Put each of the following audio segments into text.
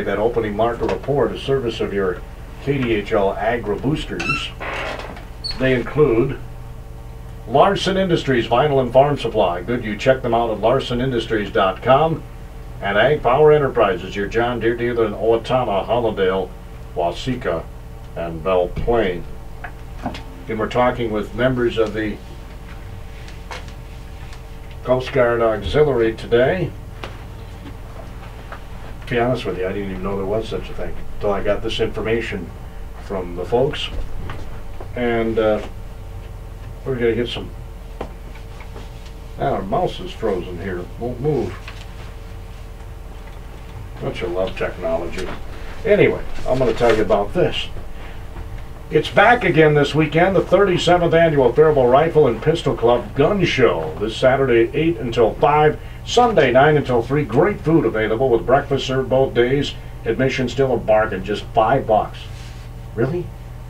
That opening market report a service of your KDHL Agri Boosters. They include Larson Industries Vinyl and Farm Supply. Good, you check them out at larsonindustries.com. And Ag Power Enterprises, your John Deere dealer in Owatonna, Hollandale, Waseca, and Belle Plaine. And we're talking with members of the Coast Guard Auxiliary today. To be honest with you, I didn't even know there was such a thing until I got this information from the folks. And uh, we're gonna get some. Now our mouse is frozen here, won't move. Don't you love technology? Anyway, I'm gonna tell you about this. It's back again this weekend, the 37th annual Faribault Rifle and Pistol Club Gun Show. This Saturday, 8 until 5, Sunday, 9 until 3. Great food available with breakfast served both days. Admission still a bargain, just 5 bucks. Really?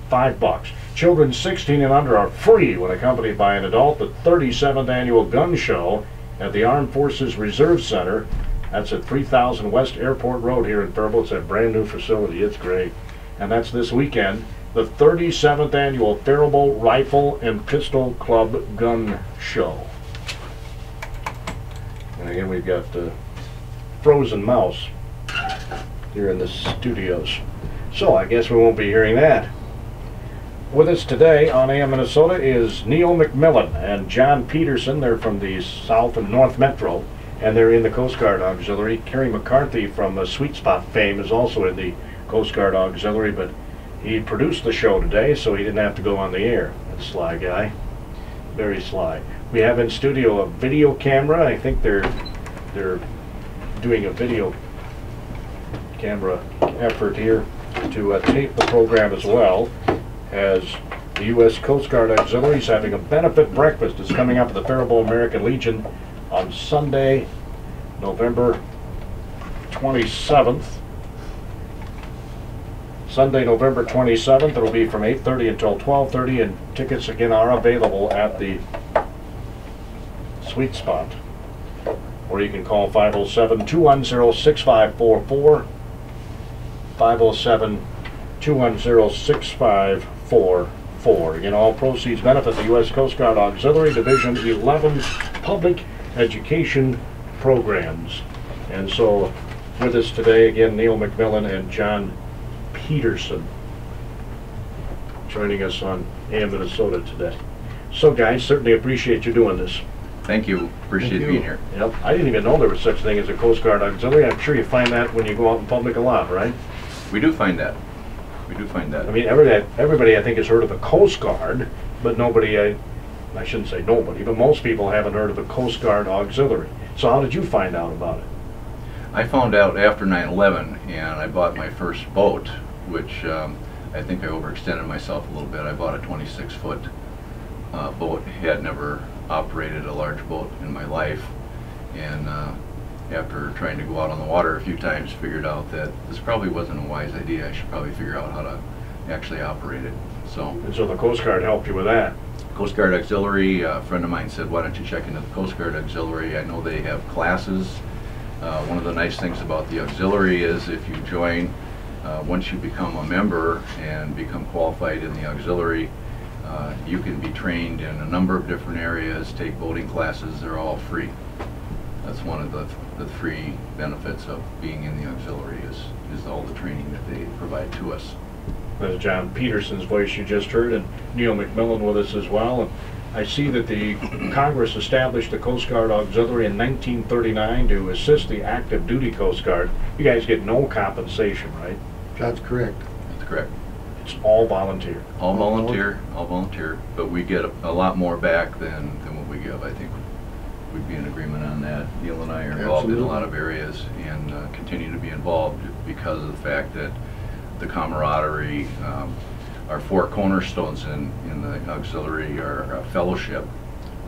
5 bucks. Children 16 and under are free when accompanied by an adult. The 37th annual Gun Show at the Armed Forces Reserve Center. That's at 3000 West Airport Road here in Faribault. It's a brand new facility. It's great. And that's this weekend the 37th annual Faribault Rifle and Pistol Club Gun Show. And again, we've got the Frozen Mouse here in the studios. So I guess we won't be hearing that. With us today on AM Minnesota is Neil McMillin and John Peterson. They're from the South and North Metro, and they're in the Coast Guard Auxiliary. Kerry McCarthy from uh, Sweet Spot fame is also in the Coast Guard Auxiliary, but he produced the show today, so he didn't have to go on the air. That sly guy. Very sly. We have in studio a video camera. I think they're they're doing a video camera effort here to uh, tape the program as well as the U.S. Coast Guard Auxiliary is having a benefit breakfast. It's coming up at the Faribault American Legion on Sunday, November 27th. Sunday, November 27th. It'll be from 8:30 until 12:30, and tickets again are available at the Sweet Spot. Or you can call 507-210-6544, 507-210-6544. Again, all proceeds benefit the U.S. Coast Guard Auxiliary Division 11 Public Education Programs. And so, with us today, again, Neil McMillin and John Peterson joining us on AM Minnesota today. So guys, certainly appreciate you doing this. Thank you. Appreciate Thank you. being here. Yep, I didn't even know there was such a thing as a Coast Guard auxiliary. I'm sure you find that when you go out in public a lot, right? We do find that. We do find that. I mean, everybody, everybody I think has heard of the Coast Guard, but nobody, I, I shouldn't say nobody, but most people haven't heard of the Coast Guard auxiliary. So how did you find out about it? I found out after 9/11, and I bought my first boat, which um, I think I overextended myself a little bit. I bought a 26-foot uh, boat. Had never operated a large boat in my life, and uh, after trying to go out on the water a few times, figured out that this probably wasn't a wise idea. I should probably figure out how to actually operate it. So, And so the Coast Guard helped you with that. Coast Guard Auxiliary, a friend of mine said, why don't you check into the Coast Guard Auxiliary? I know they have classes. Uh, one of the nice things about the auxiliary is if you join, uh, once you become a member and become qualified in the auxiliary, uh, you can be trained in a number of different areas, take boating classes, they're all free. That's one of the, the free benefits of being in the auxiliary is, is all the training that they provide to us. That's John Peterson's voice you just heard, and Neil McMillin with us as well. And I see that the Congress established the Coast Guard Auxiliary in 1939 to assist the active duty Coast Guard. You guys get no compensation, right? That's correct. That's correct. It's all volunteer. All volunteer, all volunteer, but we get a, a lot more back than, than what we give. I think we'd be in agreement on that. Neil and I are involved in a lot of areas and uh, continue to be involved because of the fact that the camaraderie, um, our four cornerstones in, in the auxiliary are uh, fellowship,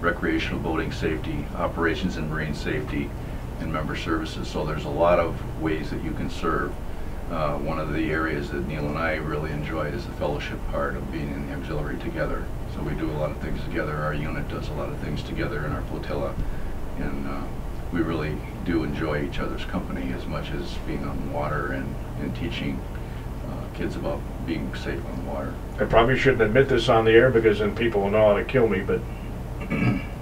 recreational boating safety, operations and marine safety, and member services. So there's a lot of ways that you can serve. Uh, one of the areas that Neil and I really enjoy is the fellowship part of being in the auxiliary together. So we do a lot of things together. Our unit does a lot of things together in our flotilla. And uh, we really do enjoy each other's company as much as being on water and in teaching uh, kids about being safe on water. I probably shouldn't admit this on the air because then people will know how to kill me, but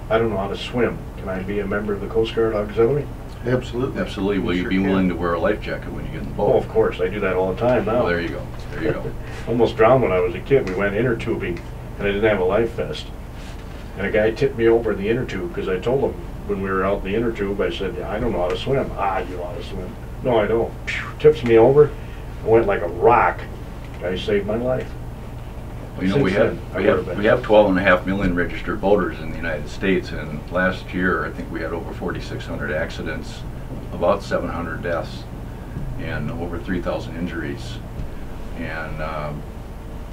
I don't know how to swim. Can I be a member of the Coast Guard Auxiliary? Absolutely. Absolutely, will you Sure be can. willing to wear a life jacket when you get in the boat? Oh, of course, I do that all the time Well, now. there you go, there you go. Almost drowned when I was a kid. We went inner tubing and I didn't have a life vest. And a guy tipped me over in the inner tube because I told him when we were out in the inner tube, I said, I don't know how to swim. Ah, you know how to swim. No, I don't. Phew, Tips me over, I went like a rock. Guy saved my life. Well, You know, we have, then, we have, we have 12 and a half million registered voters in the United States, and last year, I think we had over 4,600 accidents, about 700 deaths, and over 3,000 injuries. And um,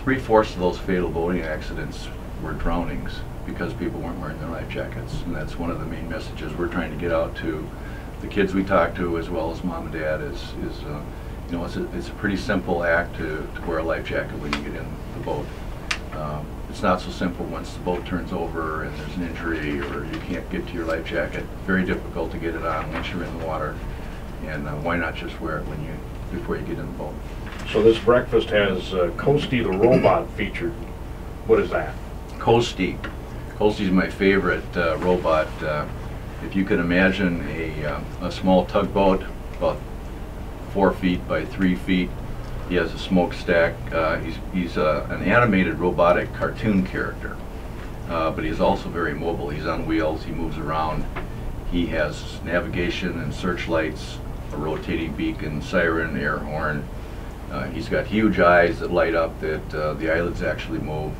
three-fourths of those fatal boating accidents were drownings because people weren't wearing their life jackets. And that's one of the main messages we're trying to get out to the kids we talk to, as well as mom and dad, is, is uh, you know, it's a, it's a pretty simple act to, to wear a life jacket when you get in the boat. Um, It's not so simple once the boat turns over and there's an injury or you can't get to your life jacket. Very difficult to get it on once you're in the water. And uh, why not just wear it when you, before you get in the boat? So this breakfast has uh, Coasty the robot featured. What is that? Coasty. Coasty's my favorite uh, robot. Uh, If you can imagine a, uh, a small tugboat, about four feet by three feet, he has a smokestack. Uh, he's he's uh, an animated robotic cartoon character, uh, but he's also very mobile. He's on wheels. He moves around. He has navigation and searchlights, a rotating beacon, siren, air horn. Uh, he's got huge eyes that light up that uh, the eyelids actually move.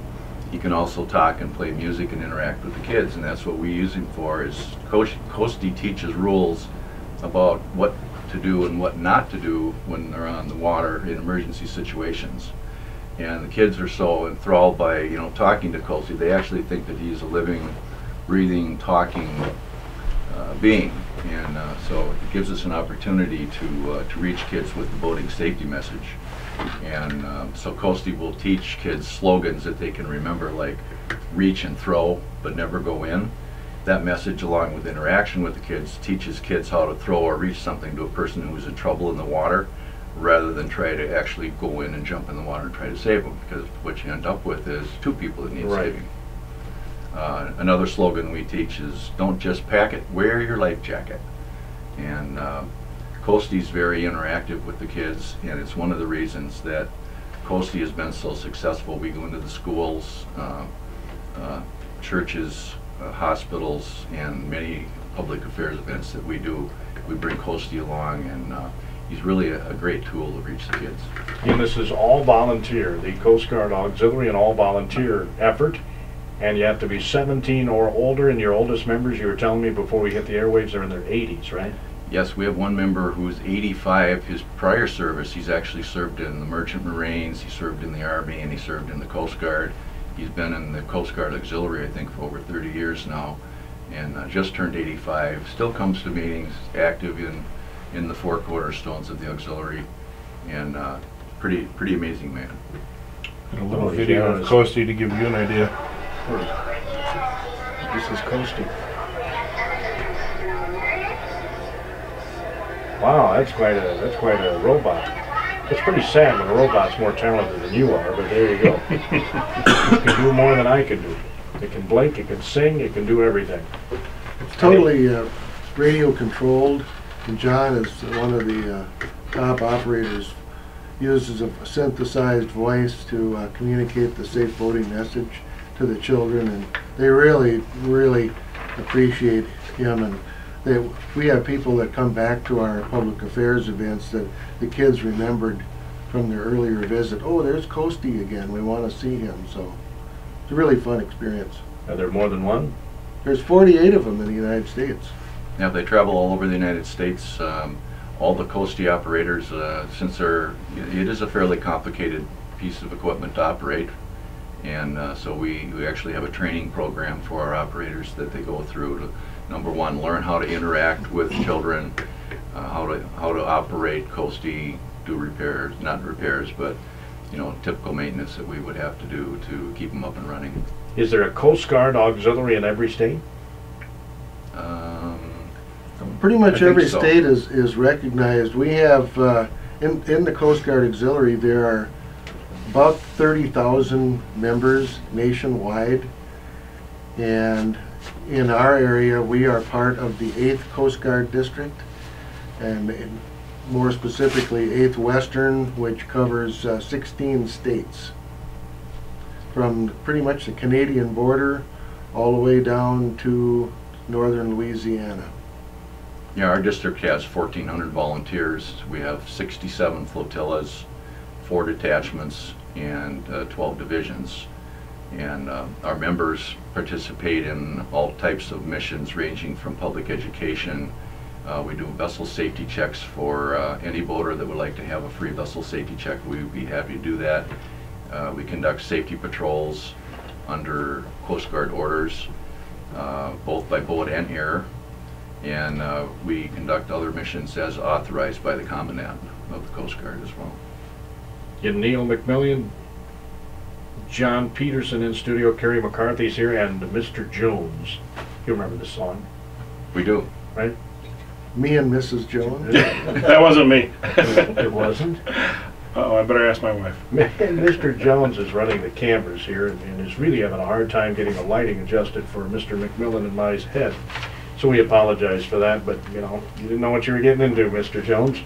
He can also talk and play music and interact with the kids, and that's what we use him for. Is Coach Coasty teaches rules about what to do and what not to do when they're on the water in emergency situations. And the kids are so enthralled by you know talking to Coasty, they actually think that he's a living, breathing, talking uh, being. And uh, so it gives us an opportunity to, uh, to reach kids with the boating safety message. And um, so Coasty will teach kids slogans that they can remember, like reach and throw, but never go in. That message, along with interaction with the kids, teaches kids how to throw or reach something to a person who is in trouble in the water, rather than try to actually go in and jump in the water and try to save them. Because what you end up with is two people that need Right. saving. Uh, another slogan we teach is don't just pack it, wear your life jacket. And uh, Coasty's very interactive with the kids, and it's one of the reasons that Coasty has been so successful. We go into the schools, uh, uh, churches, uh, hospitals, and many public affairs events that we do. We bring Coasty along, and uh, he's really a, a great tool to reach the kids. And this is all volunteer, the Coast Guard Auxiliary, and all volunteer effort. And you have to be 17 or older, and your oldest members, you were telling me before we hit the airwaves, are in their 80s, right? Yes, we have one member who's 85. His prior service, he's actually served in the Merchant Marines, he served in the Army, and he served in the Coast Guard. He's been in the Coast Guard Auxiliary, I think, for over 30 years now, and uh, just turned 85. Still comes to meetings, active in in the four cornerstones of the auxiliary, and uh, pretty pretty amazing man. And a little Oh, video of it's- Coasty to give you an idea. This is Coasty. Wow, that's quite a that's quite a robot. It's pretty sad when a robot's more talented than you are, but there you go. it can do more than I can do. It can blink, it can sing, it can do everything. It's totally uh, radio controlled, and John is one of the uh, top operators. Uses a synthesized voice to uh, communicate the safe voting message to the children, and they really, really appreciate him. And they, we have people that come back to our public affairs events that the kids remembered from their earlier visit. Oh, there's Coasty again. We want to see him. So it's a really fun experience. Are there more than one? There's 48 of them in the United States. Yeah, they travel all over the United States. Um, all the Coasty operators, uh, since they're, it is a fairly complicated piece of equipment to operate. And uh, so we, we actually have a training program for our operators that they go through to, number one, learn how to interact with children, uh, how to, how to operate Coasty, do repairs, not repairs, but, you know, typical maintenance that we would have to do to keep them up and running. Is there a Coast Guard auxiliary in every state? Um, Pretty much think every so. state is, is recognized. We have uh, In, in the Coast Guard Auxiliary, there are about thirty thousand members nationwide. And in our area, we are part of the eighth Coast Guard District. And in- more specifically, eighth Western, which covers uh, sixteen states. From pretty much the Canadian border all the way down to northern Louisiana. Yeah, our district has fourteen hundred volunteers. We have sixty-seven flotillas, four detachments, and uh, twelve divisions. And uh, our members participate in all types of missions ranging from public education. Uh, We do vessel safety checks for uh, any boater that would like to have a free vessel safety check. We'd be happy to do that. Uh, We conduct safety patrols under Coast Guard orders, uh, both by boat and air. And uh, we conduct other missions as authorized by the Commandant of the Coast Guard as well. Get Neil McMillin, John Peterson in studio, Kerry McCarthy's here, and Mr. Jones. You remember this song, We do. right? Me and Mrs. Jones. That wasn't me. It wasn't? Uh-oh, I better ask my wife. And Mr. Jones is running the cameras here and and is really having a hard time getting the lighting adjusted for Mr. McMillin and my head. So we apologize for that, but, you know, you didn't know what you were getting into, Mr. Jones.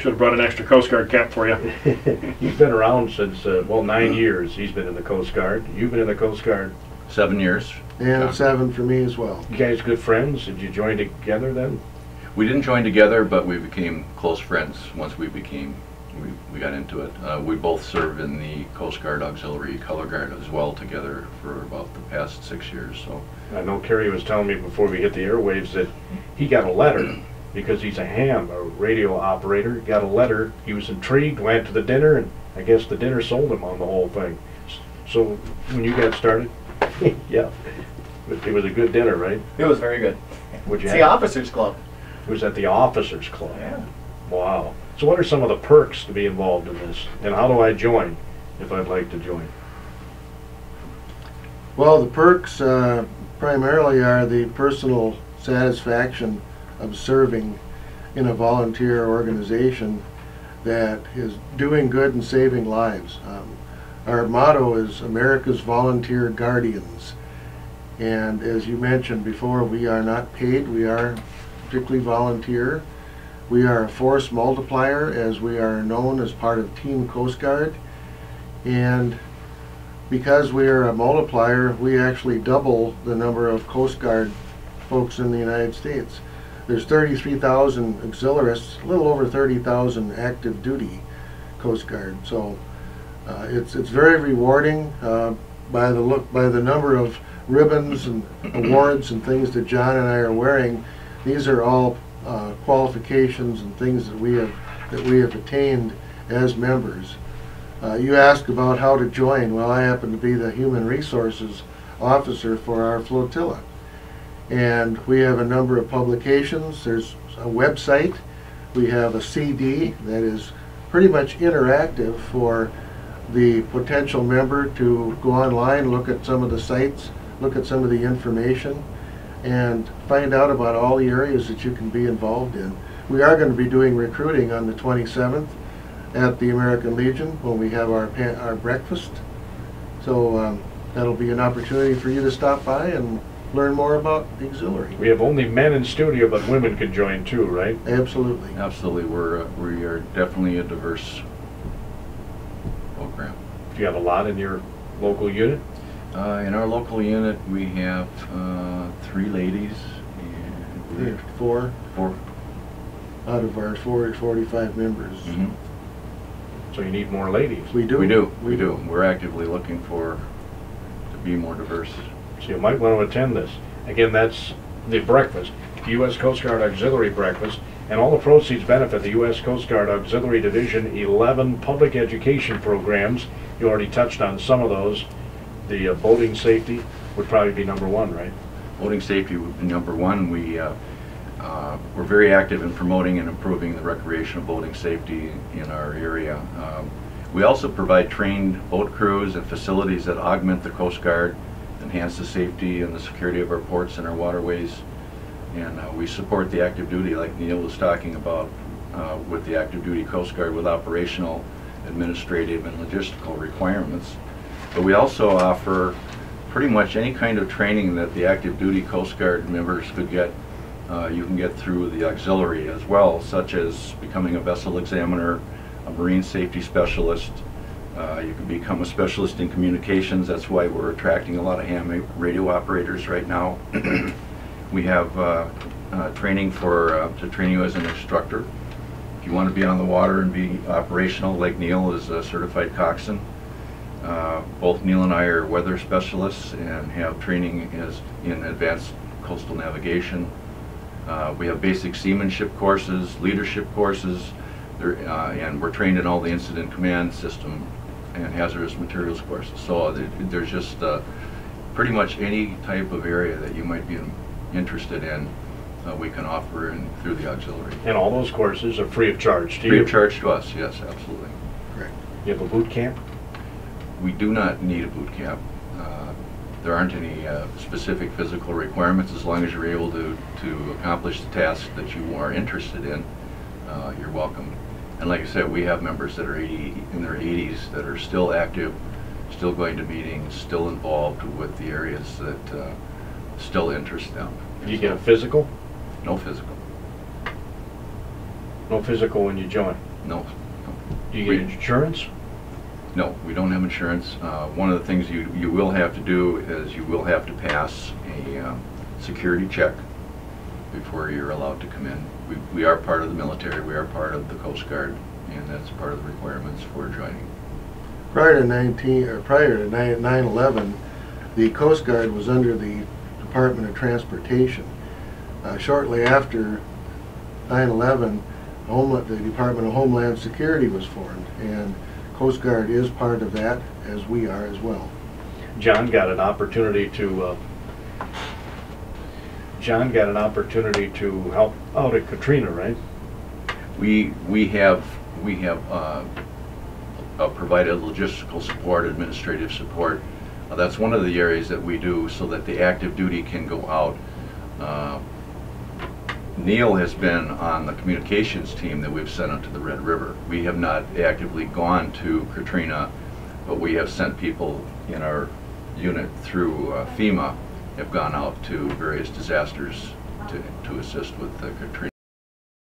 Should have brought an extra Coast Guard cap for you. He's been around since, uh, well, nine years he's been in the Coast Guard. You've been in the Coast Guard. Seven years. And seven for me as well. You guys good friends? Did you join together then? We didn't join together, but we became close friends once we became, we, we got into it. Uh, we both served in the Coast Guard Auxiliary Color Guard as well together for about the past six years, so. I know Kerry was telling me before we hit the airwaves that he got a letter because he's a ham, a radio operator. Got a letter. He was intrigued, went to the dinner, and I guess the dinner sold him on the whole thing. So when you got started, yeah, it it was a good dinner, right? It was very good. Would you It's the officers club. It was at the officers club. Yeah. Wow. So what are some of the perks to be involved in this, and how do I join if I'd like to join? Well, the perks uh, primarily are the personal satisfaction of serving in a volunteer organization that is doing good and saving lives. Um, Our motto is America's Volunteer Guardians. And as you mentioned before, we are not paid, we are strictly volunteer. We are a force multiplier as we are known as part of Team Coast Guard. And because we are a multiplier, we actually double the number of Coast Guard folks in the United States. There's 33,000 auxiliarists, a little over 30,000 active duty Coast Guard. So uh, it's it's very rewarding uh, by the look by the number of ribbons and awards and things that John and I are wearing. These are all uh, qualifications and things that we have that we have attained as members. Uh, you asked about how to join. Well, I happen to be the human resources officer for our flotilla. And we have a number of publications. There's a website. We have a CD that is pretty much interactive for the potential member to go online, look at some of the sites, look at some of the information, and find out about all the areas that you can be involved in. We are going to be doing recruiting on the 27th at the American Legion when we have our, our breakfast. So um, that'll be an opportunity for you to stop by and learn more about the auxiliary. We have only men in studio, but women can join too, right? Absolutely. Absolutely, we're, uh, we are definitely a diverse program. Do you have a lot in your local unit? Uh, in our local unit, we have, uh, three ladies and We Four four. out of our 40, 45 members. Mm -hmm. So you need more ladies. We do. We do, we do. We're actively looking for, to be more diverse. So you might want to attend this. Again, that's the breakfast, U.S. Coast Guard Auxiliary Breakfast, and all the proceeds benefit the U.S. Coast Guard Auxiliary Division 11 public education programs. You already touched on some of those. The uh, boating safety would probably be number one, right? Boating safety would be number one. We, uh, uh, we're very active in promoting and improving the recreational boating safety in our area. Um, We also provide trained boat crews and facilities that augment the Coast Guard, enhance the safety and the security of our ports and our waterways. And uh, we support the active duty, like Neil was talking about, uh, with the active duty Coast Guard with operational, administrative, and logistical requirements. But we also offer pretty much any kind of training that the active duty Coast Guard members could get. Uh, you can get through the auxiliary as well, such as becoming a vessel examiner, a marine safety specialist. Uh, you can become a specialist in communications. That's why we're attracting a lot of ham radio operators right now. we have uh, uh, training for uh, to train you as an instructor. If you want to be on the water and be operational, like Neil is a certified coxswain. Uh, both Neil and I are weather specialists and have training as in advanced coastal navigation. Uh, we have basic seamanship courses, leadership courses, there, uh, and we're trained in all the incident command system and hazardous materials courses. So there's just uh, pretty much any type of area that you might be interested in, uh, we can offer in, through the auxiliary. And all those courses are free of charge to you? Free of charge to us, yes, absolutely. Correct. You have a boot camp? We do not need a boot camp. Uh, There aren't any uh, specific physical requirements as long as you're able to, to accomplish the task that you are interested in. uh, You're welcome. And like I said, we have members that are 80, in their 80s that are still active, still going to meetings, still involved with the areas that uh, still interest them. You get a physical? No physical, No physical when you join. no. Do you We- get insurance? No, we don't have insurance. Uh, One of the things you, you will have to do is you will have to pass a um, security check before you're allowed to come in. We, we are part of the military, we are part of the Coast Guard, and that's part of the requirements for joining. Prior to 19, or prior to 9 9/11, the Coast Guard was under the Department of Transportation. Uh, Shortly after 9/11, the Department of Homeland Security was formed, and Coast Guard is part of that, as we are as well. John got an opportunity to, uh, John got an opportunity to help out at Katrina, right? We, we have, we have uh, uh, provided logistical support, administrative support. Uh, That's one of the areas that we do so that the active duty can go out. Uh, Neil has been on the communications team that we've sent out to the Red River. We have not actively gone to Katrina, but we have sent people in our unit through uh, FEMA, have gone out to various disasters to, to assist with the Katrina